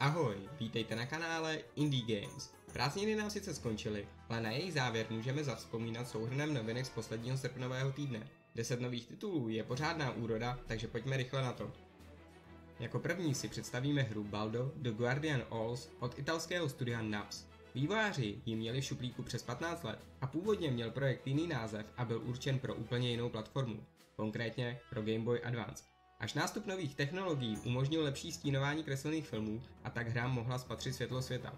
Ahoj, vítejte na kanále Indie Games. Prázdniny nám sice skončily, ale na jejich závěr můžeme zavzpomínat souhrnem novinek z posledního srpnového týdne. 10 nových titulů je pořádná úroda, takže pojďme rychle na to. Jako první si představíme hru Baldo The Guardian Alls od italského studia Naps. Vývojáři ji měli v šuplíku přes 15 let a původně měl projekt jiný název a byl určen pro úplně jinou platformu, konkrétně pro Game Boy Advance. Až nástup nových technologií umožnil lepší stínování kreslených filmů a tak hra mohla spatřit světlo světa.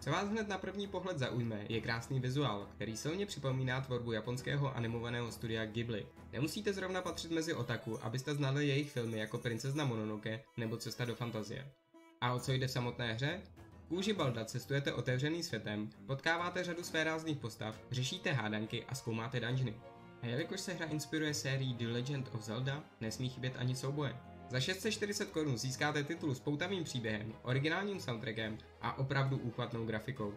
Co vás hned na první pohled zaujme, je krásný vizuál, který silně připomíná tvorbu japonského animovaného studia Ghibli. Nemusíte zrovna patřit mezi otaku, abyste znali jejich filmy jako Princezna Mononoke nebo Cesta do fantazie. A o co jde v samotné hře? kůži Balda cestujete otevřeným světem, potkáváte řadu své rázných postav, řešíte hádanky a zkoumáte dungeony. A jelikož se hra inspiruje sérií The Legend of Zelda, nesmí chybět ani souboje. Za 640 korun získáte titul s poutavým příběhem, originálním soundtrackem a opravdu úchvatnou grafikou.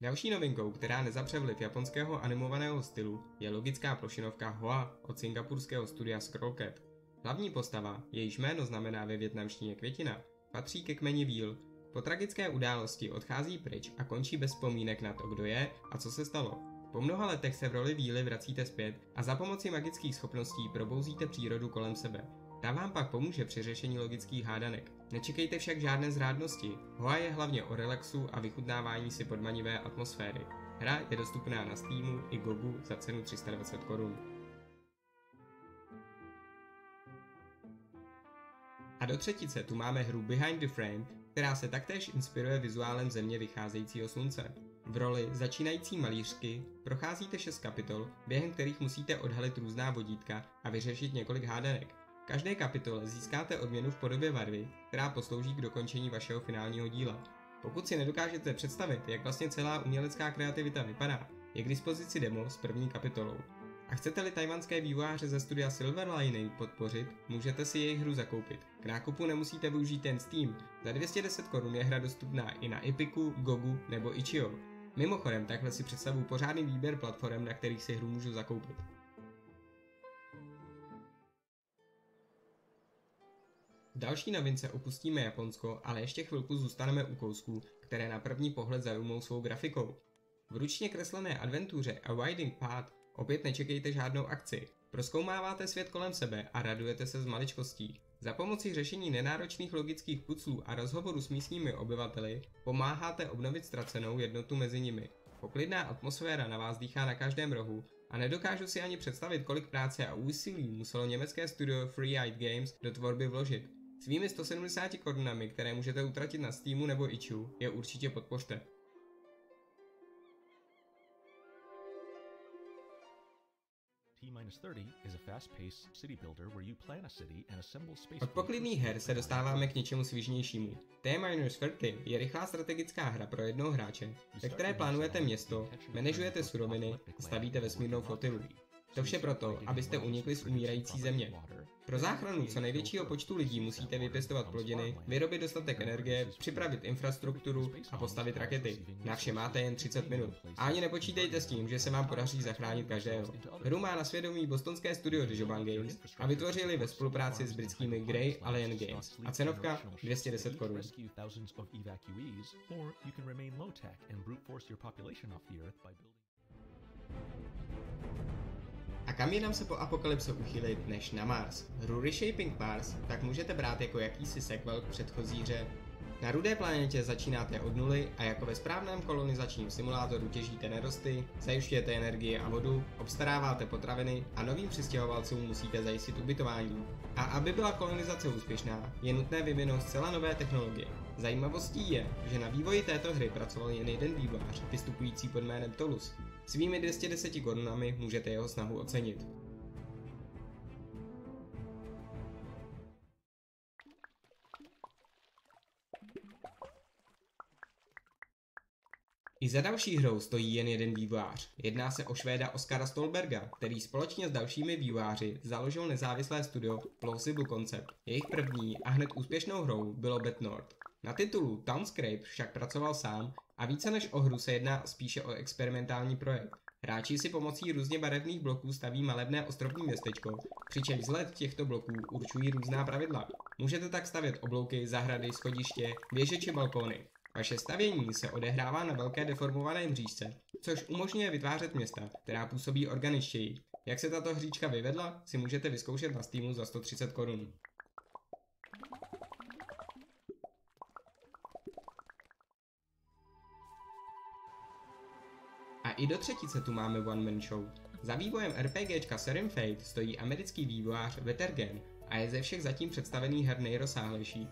Další novinkou, která nezapře vliv japonského animovaného stylu, je logická plošinovka Hoa od singapurského studia Scrollcat. Hlavní postava, jejíž jméno znamená ve větnamštině květina, patří ke kmeni Víl. Po tragické události odchází pryč a končí bez vzpomínek na to, kdo je a co se stalo. Po mnoha letech se v roli víly vracíte zpět a za pomoci magických schopností probouzíte přírodu kolem sebe. Ta vám pak pomůže při řešení logických hádanek. Nečekejte však žádné zrádnosti. Hoa je hlavně o relaxu a vychutnávání si podmanivé atmosféry. Hra je dostupná na Steamu i Gogu za cenu 320 korun. A do třetice tu máme hru Behind the Frame, která se taktéž inspiruje vizuálem země vycházejícího slunce. V roli začínající malířky procházíte 6 kapitol, během kterých musíte odhalit různá vodítka a vyřešit několik hádanek. Každé kapitole získáte odměnu v podobě barvy, která poslouží k dokončení vašeho finálního díla. Pokud si nedokážete představit, jak vlastně celá umělecká kreativita vypadá, je k dispozici demo s první kapitolou. A chcete-li tajvanské vývojáře ze studia Silver Lining podpořit, můžete si jejich hru zakoupit. K nákupu nemusíte využít ten Steam. Za 210 korun je hra dostupná i na Epiku, Gogu nebo Itch.io. Mimochodem, takhle si představuji pořádný výběr platform, na kterých si hru můžu zakoupit. Další novince opustíme Japonsko, ale ještě chvilku zůstaneme u kousků, které na první pohled zaujmou svou grafikou. V ručně kreslené adventuře A Winding Path Opět nečekejte žádnou akci. Proskoumáváte svět kolem sebe a radujete se z maličkostí. Za pomocí řešení nenáročných logických puclů a rozhovoru s místními obyvateli pomáháte obnovit ztracenou jednotu mezi nimi. Poklidná atmosféra na vás dýchá na každém rohu a nedokážu si ani představit, kolik práce a úsilí muselo německé studio Free Eyed Games do tvorby vložit. Svými 170 korunami, které můžete utratit na Steamu nebo Itchu, je určitě podpořte. Od poklidných her se dostáváme k něčemu svižnějšímu. T-30 je rychlá strategická hra pro jednoho hráče, ve které plánujete město, manažujete suroviny a stavíte vesmírnou flotilu. To vše proto, abyste unikli z umírající země. Pro záchranu co největšího počtu lidí musíte vypěstovat plodiny, vyrobit dostatek energie, připravit infrastrukturu a postavit rakety. Na vše máte jen 30 minut. A ani nepočítejte s tím, že se vám podaří zachránit každého. Hru má na svědomí bostonské studio Dijoban Games a vytvořili ve spolupráci s britskými Grey Alien Games. A cenovka 210 korun. A kam jinam se po apokalypse uchylit než na Mars? Hru Reshaping Mars tak můžete brát jako jakýsi sequel k předchozí hře. Na rudé planetě začínáte od nuly a jako ve správném kolonizačním simulátoru těžíte nerosty, zajišťujete energii a vodu, obstaráváte potraviny a novým přistěhovalcům musíte zajistit ubytování. A aby byla kolonizace úspěšná, je nutné vyvinout zcela nové technologie. Zajímavostí je, že na vývoji této hry pracoval jen jeden vývojář, vystupující pod jménem Tolus. Svými 210 korunami můžete jeho snahu ocenit. I za další hrou stojí jen jeden vývojář. Jedná se o Švéda Oskara Stolberga, který společně s dalšími vývojáři založil nezávislé studio Plausible Concept. Jejich první a hned úspěšnou hrou bylo Bad North. Na titulu Townscape však pracoval sám a více než o hru se jedná spíše o experimentální projekt. Hráči si pomocí různě barevných bloků staví malebné ostrovní městečko, přičemž vzhled těchto bloků určují různá pravidla. Můžete tak stavět oblouky, zahrady, schodiště, věže či balkóny. Vaše stavění se odehrává na velké deformované mřížce, což umožňuje vytvářet města, která působí organičtěji. Jak se tato hříčka vyvedla, si můžete vyzkoušet na Steamu za 130 korun. A i do třetice tu máme One Man Show. Za vývojem RPGčka Serim Fate stojí americký vývojář Vetergen a je ze všech zatím představených her nejrozsáhlejší.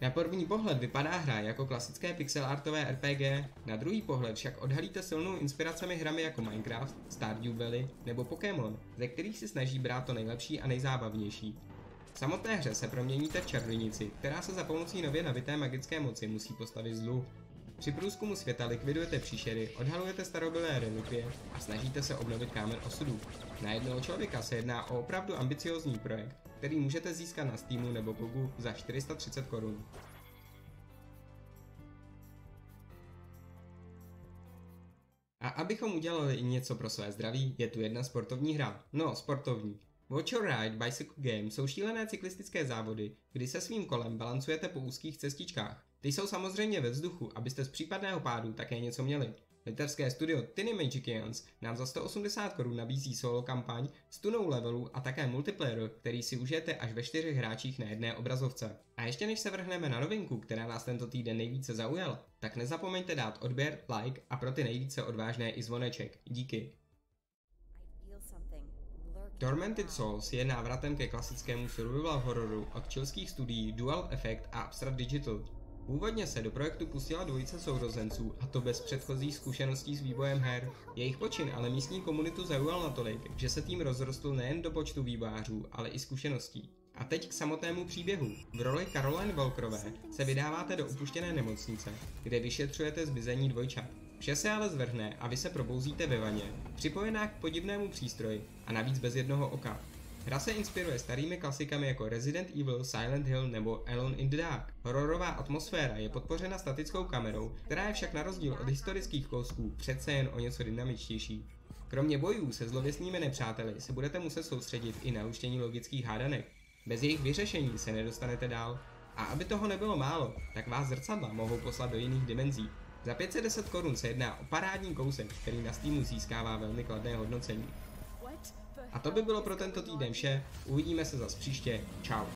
Na první pohled vypadá hra jako klasické pixelartové RPG, na druhý pohled však odhalíte silnou inspiracemi hrami jako Minecraft, Stardew Valley nebo Pokémon, ze kterých si snaží brát to nejlepší a nejzábavnější. V samotné hře se proměníte v čarodějnici, která se za pomocí nově nabité magické moci musí postavit zlu. Při průzkumu světa likvidujete příšery, odhalujete starobylé relikvie a snažíte se obnovit kámen osudů. Na jednoho člověka se jedná o opravdu ambiciozní projekt, který můžete získat na Steamu nebo Gogu za 430 korun. A abychom udělali i něco pro své zdraví, je tu jedna sportovní hra. No, sportovní. Watch Your Ride Bicycle Game jsou šílené cyklistické závody, kdy se svým kolem balancujete po úzkých cestičkách. Ty jsou samozřejmě ve vzduchu, abyste z případného pádu také něco měli. Litevské studio Tiny Magicians nám za 180 korun nabízí solo kampaň s tunou levelu a také multiplayer, který si užijete až ve čtyřech hráčích na jedné obrazovce. A ještě než se vrhneme na novinku, která nás tento týden nejvíce zaujala, tak nezapomeňte dát odběr, like a pro ty nejvíce odvážné i zvoneček. Díky. Tormented Souls je návratem ke klasickému survival hororu od čilských studií Dual Effect a Abstract Digital. Původně se do projektu pustila dvojice sourozenců, a to bez předchozích zkušeností s vývojem her. Jejich počin ale místní komunitu zaujal natolik, že se tým rozrostl nejen do počtu vývářů, ale i zkušeností. A teď k samotnému příběhu. V roli Caroline Volkrové se vydáváte do upuštěné nemocnice, kde vyšetřujete zmizení dvojčat. Vše se ale zvrhne a vy se probouzíte ve vaně, připojená k podivnému přístroji a navíc bez jednoho oka. Hra se inspiruje starými klasikami jako Resident Evil, Silent Hill nebo Alone in the Dark. Hororová atmosféra je podpořena statickou kamerou, která je však na rozdíl od historických kousků přece jen o něco dynamičtější. Kromě bojů se zlověstnými nepřáteli se budete muset soustředit i na uštění logických hádanek. Bez jejich vyřešení se nedostanete dál. A aby toho nebylo málo, tak vás zrcadla mohou poslat do jiných dimenzí. Za 510 korun se jedná o parádní kousek, který na Steamu získává velmi kladné hodnocení. A to by bylo pro tento týden vše, uvidíme se zas příště, čau.